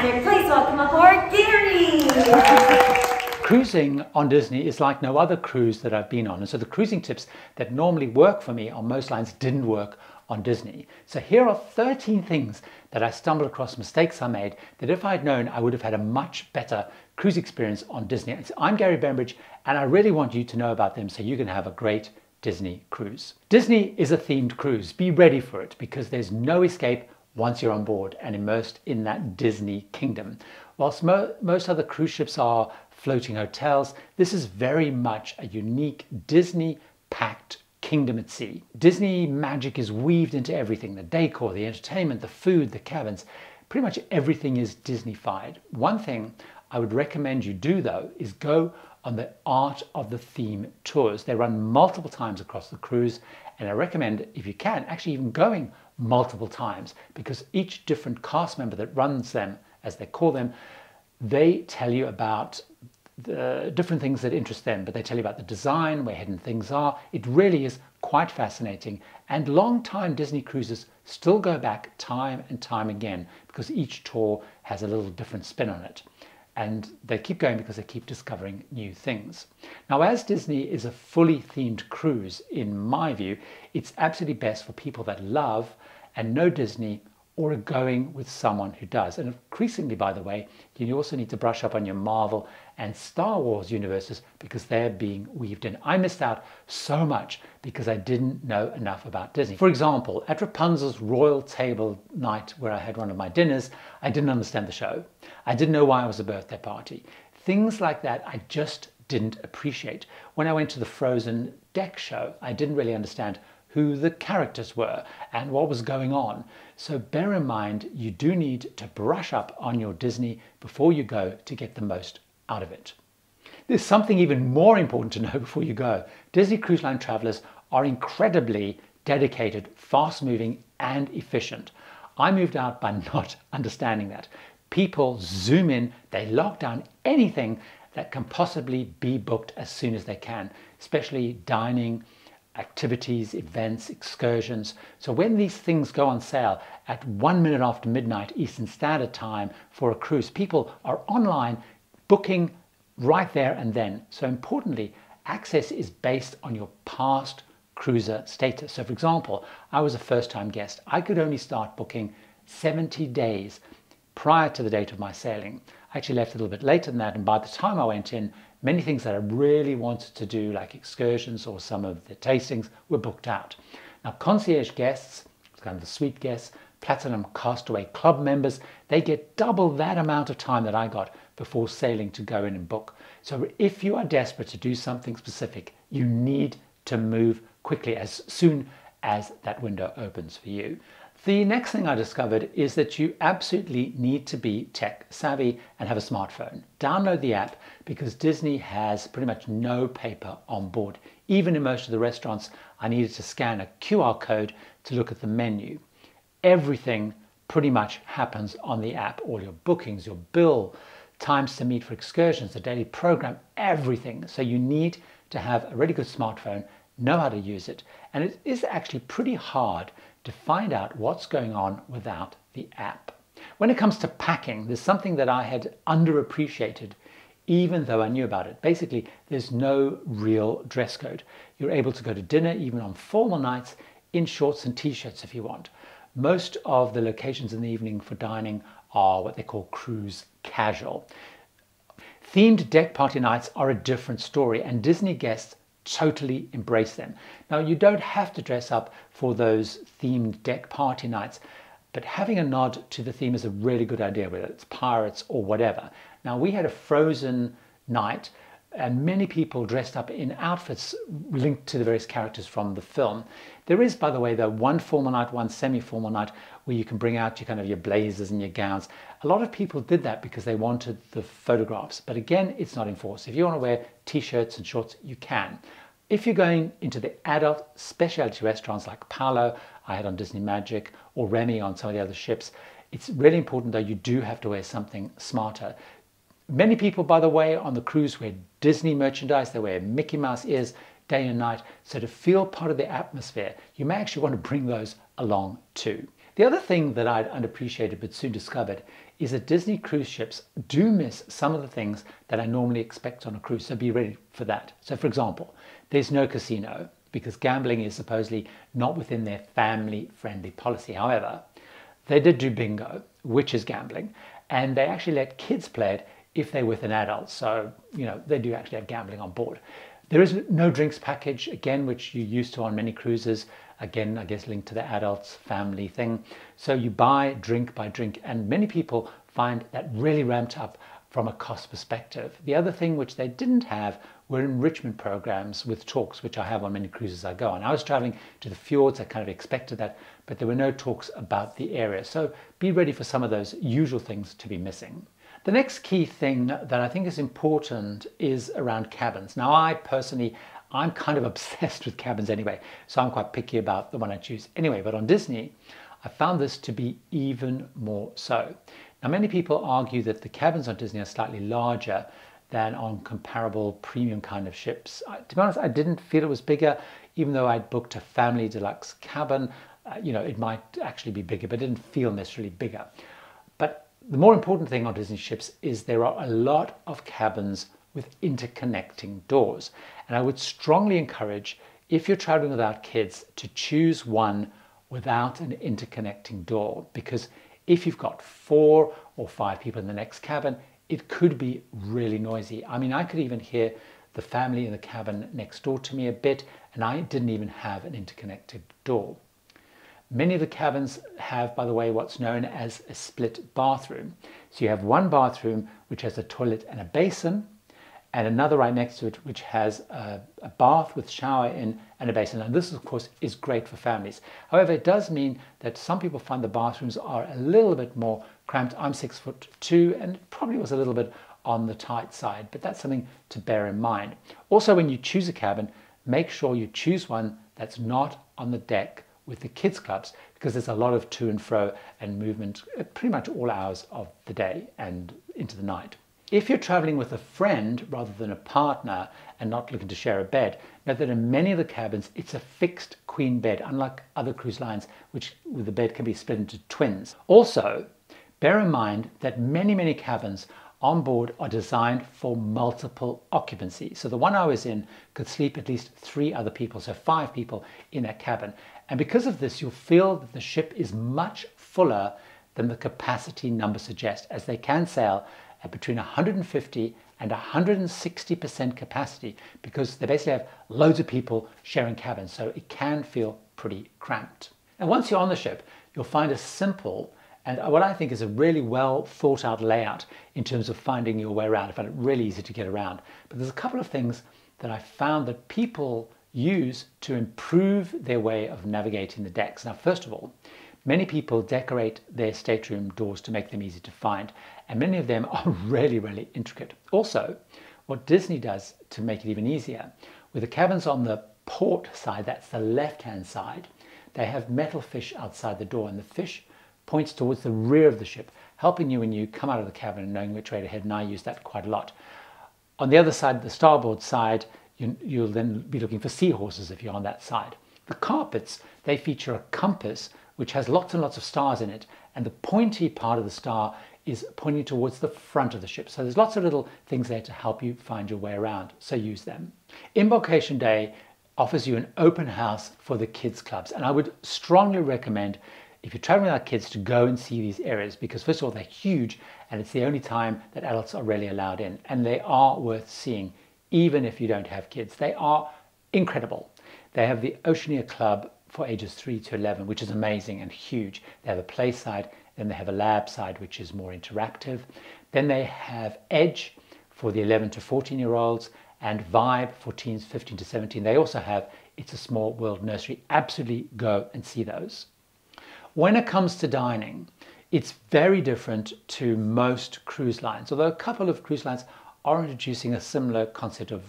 Please welcome aboard Gary. Cruising on Disney is like no other cruise that I've been on. And so the cruising tips that normally work for me on most lines didn't work on Disney. So here are 13 things that I stumbled across, mistakes I made, that if I had known, I would have had a much better cruise experience on Disney. I'm Gary Bembridge, and I really want you to know about them so you can have a great Disney cruise. Disney is a themed cruise. Be ready for it because there's no escape once you're on board and immersed in that Disney kingdom. Whilst mo most other cruise ships are floating hotels, this is very much a unique Disney packed kingdom at sea. Disney magic is weaved into everything the decor, the entertainment, the food, the cabins. Pretty much everything is Disneyfied. One thing I would recommend you do though is go on the Art of the Theme tours. They run multiple times across the cruise and I recommend if you can actually even going multiple times because each different cast member that runs them as they call them they tell you about the different things that interest them, but they tell you about the design, where hidden things are. It really is quite fascinating. And long-time Disney cruises still go back time and time again because each tour has a little different spin on it. And they keep going because they keep discovering new things. Now, as Disney is a fully themed cruise, in my view, it's absolutely best for people that love and know Disney or are going with someone who does. And increasingly, by the way, you also need to brush up on your Marvel and Star Wars universes because they're being weaved in. I missed out so much because I didn't know enough about Disney. For example, at Rapunzel's royal table night where I had one of my dinners, I didn't understand the show. I didn't know why it was a birthday party. Things like that I just didn't appreciate. When I went to the Frozen deck show, I didn't really understand who the characters were and what was going on. So bear in mind, you do need to brush up on your Disney before you go to get the most out of it. There's something even more important to know before you go. Disney Cruise Line travelers are incredibly dedicated, fast moving, and efficient. I moved out by not understanding that. People zoom in, they lock down anything that can possibly be booked as soon as they can, especially dining, activities, events, excursions. So when these things go on sale at one minute after midnight Eastern Standard Time for a cruise, people are online booking right there and then. So importantly, access is based on your past cruiser status. So for example, I was a first time guest. I could only start booking 70 days prior to the date of my sailing. I actually left a little bit later than that and by the time I went in, many things that I really wanted to do, like excursions or some of the tastings, were booked out. Now, concierge guests, it's kind of the suite guests, Platinum Castaway Club members, they get double that amount of time that I got before sailing to go in and book. So if you are desperate to do something specific, you need to move quickly as soon as that window opens for you. The next thing I discovered is that you absolutely need to be tech savvy and have a smartphone. Download the app because Disney has pretty much no paper on board. Even in most of the restaurants, I needed to scan a QR code to look at the menu. Everything pretty much happens on the app. All your bookings, your bill, times to meet for excursions, the daily program, everything. So you need to have a really good smartphone, know how to use it. And it is actually pretty hard to find out what's going on without the app. When it comes to packing, there's something that I had underappreciated even though I knew about it. Basically, there's no real dress code. You're able to go to dinner even on formal nights in shorts and t-shirts if you want. Most of the locations in the evening for dining are what they call cruise casual. Themed deck party nights are a different story and Disney guests totally embrace them. Now, you don't have to dress up for those themed deck party nights, but having a nod to the theme is a really good idea, whether it's pirates or whatever. Now, we had a frozen night and many people dressed up in outfits linked to the various characters from the film. There is, by the way, the one formal night, one semi-formal night where you can bring out your kind of your blazers and your gowns. A lot of people did that because they wanted the photographs, but again, it's not enforced. If you want to wear t-shirts and shorts, you can. If you're going into the adult specialty restaurants like Palo, I had on Disney Magic, or Remy on some of the other ships, it's really important that you do have to wear something smarter. Many people, by the way, on the cruise wear Disney merchandise. They wear Mickey Mouse ears day and night. So to feel part of the atmosphere, you may actually want to bring those along too. The other thing that I'd unappreciated but soon discovered is that Disney cruise ships do miss some of the things that I normally expect on a cruise, so be ready for that. So, for example, there's no casino because gambling is supposedly not within their family friendly policy. However, they did do bingo, which is gambling, and they actually let kids play it if they're with an adult. So, you know, they do actually have gambling on board. There is no drinks package, again, which you used to on many cruises. Again, I guess linked to the adults family thing. So you buy drink by drink, and many people find that really ramped up from a cost perspective. The other thing which they didn't have were enrichment programs with talks, which I have on many cruises I go on. I was traveling to the fjords, I kind of expected that, but there were no talks about the area. So be ready for some of those usual things to be missing. The next key thing that I think is important is around cabins. Now, I personally, I'm kind of obsessed with cabins anyway, so I'm quite picky about the one I choose anyway. But on Disney, I found this to be even more so. Now, many people argue that the cabins on Disney are slightly larger than on comparable premium kind of ships. I, to be honest, I didn't feel it was bigger, even though I'd booked a family deluxe cabin. Uh, you know, it might actually be bigger, but it didn't feel necessarily bigger. But the more important thing on Disney ships is there are a lot of cabins with interconnecting doors. And I would strongly encourage, if you're traveling without kids, to choose one without an interconnecting door because if you've got four or five people in the next cabin, it could be really noisy. I mean, I could even hear the family in the cabin next door to me a bit, and I didn't even have an interconnected door. Many of the cabins have, by the way, what's known as a split bathroom. So you have one bathroom which has a toilet and a basin, and another right next to it which has a, a, bath with shower in and a basin. And this, of course, is great for families. However, it does mean that some people find the bathrooms are a little bit more cramped. I'm six foot two and probably was a little bit on the tight side, but that's something to bear in mind. Also, when you choose a cabin, make sure you choose one that's not on the deck with the kids clubs because there's a lot of to and fro and movement uh, pretty much all hours of the day and into the night. If you're traveling with a friend rather than a partner and not looking to share a bed, note that in many of the cabins it's a fixed queen bed, unlike other cruise lines, which the bed can be split into twins. Also, bear in mind that many, many cabins on board are designed for multiple occupancy. So the one I was in could sleep at least three other people, so five people in that cabin. And because of this, you'll feel that the ship is much fuller than the capacity number suggests, as they can sail at between 150 and 160% capacity because they basically have loads of people sharing cabins, so it can feel pretty cramped. And once you're on the ship, you'll find a simple and what I think is a really well thought out layout in terms of finding your way around. I find it really easy to get around. But there's a couple of things that I found that people use to improve their way of navigating the decks. Now, first of all, Many people decorate their stateroom doors to make them easy to find, and many of them are really, really intricate. Also, what Disney does to make it even easier, with the cabins on the port side, that's the left-hand side, they have metal fish outside the door, and the fish points towards the rear of the ship, helping you when you come out of the cabin and knowing which way to head, and I use that quite a lot. On the other side, the starboard side, you, will then be looking for seahorses if you're on that side. The carpets, they feature a compass which has lots and lots of stars in it. And the pointy part of the star is pointing towards the front of the ship. So there's lots of little things there to help you find your way around. So use them. Embarkation Day offers you an open house for the kids clubs. And I would strongly recommend if you're traveling with our kids to go and see these areas because first of all, they're huge and it's the only time that adults are really allowed in. And they are worth seeing even if you don't have kids. They are incredible. They have the Oceaneer Club for ages 3 to 11, which is amazing and huge. They have a play side, then they have a lab side, which is more interactive. Then they have Edge for the 11 to 14 year olds and Vibe for teens 15 to 17. They also have It's a Small World Nursery. Absolutely go and see those. When it comes to dining, it's very different to most cruise lines, although a couple of cruise lines are introducing a similar concept of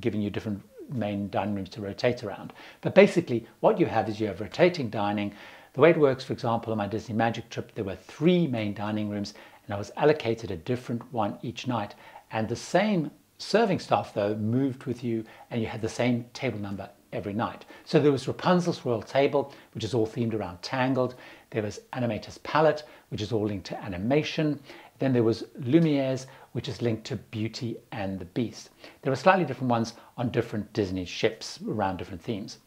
giving you different main dining rooms to rotate around. But basically, what you have is you have rotating dining. The way it works, for example, on my Disney Magic trip, there were three main dining rooms, and I was allocated a different one each night. And the same serving staff, though, moved with you, and you had the same table number every night. So there was Rapunzel's Royal Table, which is all themed around Tangled. There was Animator's Palate, which is all linked to animation. Then there was Lumiere's, which is linked to Beauty and the Beast. There were slightly different ones on different Disney ships around different themes.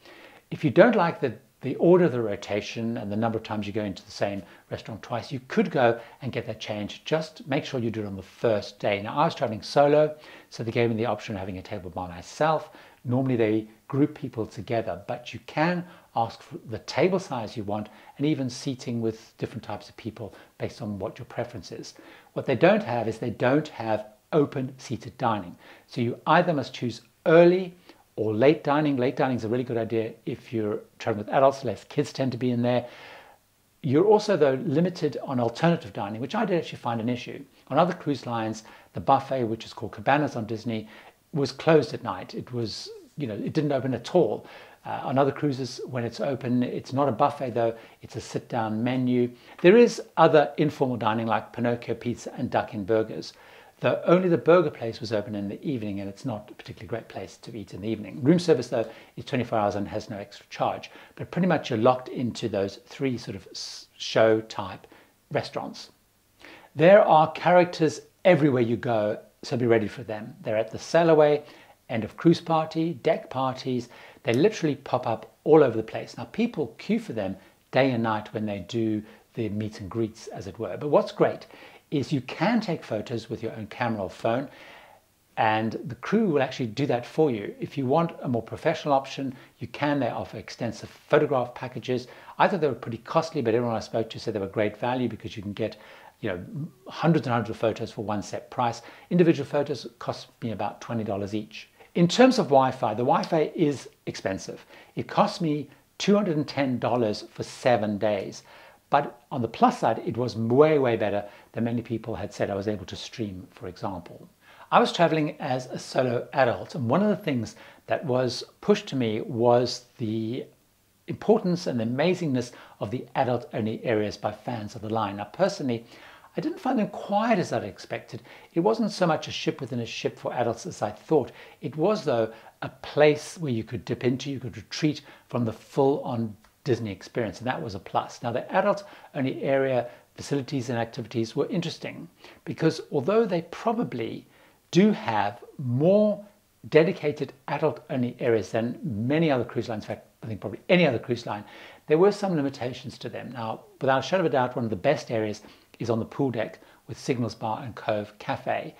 If you don't like the the order of the rotation and the number of times you go into the same restaurant twice, you could go and get that changed. Just make sure you do it on the first day. Now, I was traveling solo, so they gave me the option of having a table by myself. Normally, they group people together, but you can ask for the table size you want and even seating with different types of people based on what your preference is. What they don't have is they don't have open seated dining. So you either must choose early or late dining. Late dining is a really good idea if you're traveling with adults, less kids tend to be in there. You're also, though, limited on alternative dining, which I did actually find an issue. On other cruise lines, the buffet, which is called Cabanas on Disney, was closed at night. It was, you know, it didn't open at all. Uh, on other cruises, when it's open, it's not a buffet though, it's a sit down menu. There is other informal dining like Pinocchio Pizza and Duck Inn Burgers. Though only the burger place was open in the evening and it's not a particularly great place to eat in the evening. Room service though is 24 hours and has no extra charge. But pretty much you're locked into those three sort of show type restaurants. There are characters everywhere you go, so be ready for them. They're at the sail away, end of cruise party, deck parties. They literally pop up all over the place. Now people queue for them day and night when they do the meet and greets, as it were. But what's great is you can take photos with your own camera or phone and the crew will actually do that for you. If you want a more professional option, you can. They offer extensive photograph packages. I thought they were pretty costly, but everyone I spoke to said they were great value because you can get you know, hundreds and hundreds of photos for one set price. Individual photos cost me about $20 each. In terms of Wi-Fi, the Wi-Fi is expensive. It cost me $210 for seven days. But on the plus side, it was way, way better than many people had said I was able to stream, for example. I was traveling as a solo adult, and one of the things that was pushed to me was the importance and the amazingness of the adult only areas by fans of the line. Now, personally, I didn't find them quite as I'd expected. It wasn't so much a ship within a ship for adults as I thought. It was, though, a place where you could dip into, you could retreat from the full on Disney experience, and that was a plus. Now, the adult only area facilities and activities were interesting because although they probably do have more dedicated adult only areas than many other cruise lines, in fact, I think probably any other cruise line, there were some limitations to them. Now, without a shadow of a doubt, one of the best areas is on the pool deck with Signals Bar and Cove Cafe.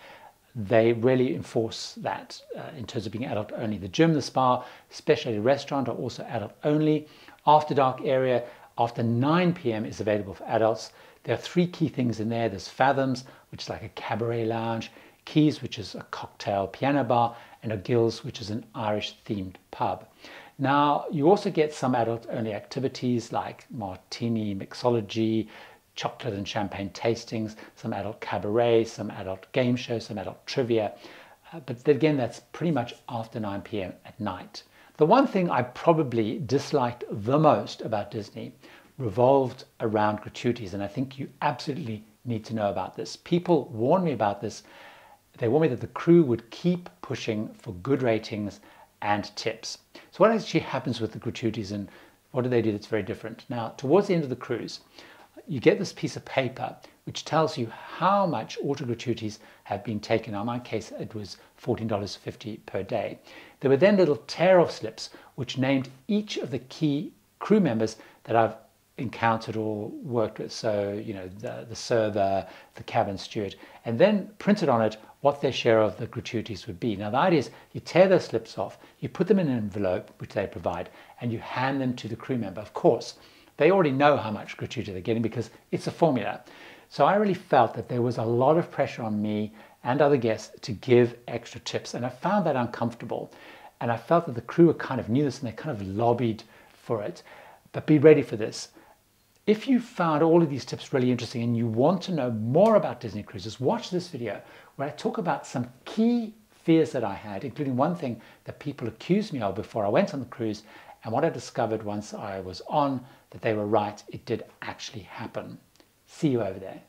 They really enforce that uh, in terms of being adult only. The gym, the spa, especially the restaurant are also adult only. After dark area after 9 p.m. is available for adults. There are three key things in there. There's Fathoms, which is like a cabaret lounge, Keys, which is a cocktail piano bar, and O'Gill's, which is an Irish themed pub. Now, you also get some adult only activities like martini mixology, chocolate and champagne tastings, some adult cabaret, some adult game shows, some adult trivia. Uh, but again, that's pretty much after 9 p.m. at night. The one thing I probably disliked the most about Disney revolved around gratuities, and I think you absolutely need to know about this. People warned me about this. They warned me that the crew would keep pushing for good ratings and tips. So what actually happens with the gratuities and what do they do that's very different? Now, towards the end of the cruise, you get this piece of paper which tells you how much auto gratuities have been taken. In my case, it was $14.50 per day. There were then little tear-off slips which named each of the key crew members that I've encountered or worked with. So, you know, the, the server, the cabin steward, and then printed on it what their share of the gratuities would be. Now, the idea is you tear those slips off, you put them in an envelope, which they provide, and you hand them to the crew member. Of course, they already know how much gratuity they're getting because it's a formula. So I really felt that there was a lot of pressure on me and other guests to give extra tips. And I found that uncomfortable. And I felt that the crew were kind of knew this and they kind of lobbied for it. But be ready for this. If you found all of these tips really interesting and you want to know more about Disney cruises, watch this video where I talk about some key fears that I had, including one thing that people accused me of before I went on the cruise and what I discovered once I was on that they were right, it did actually happen. See you over there.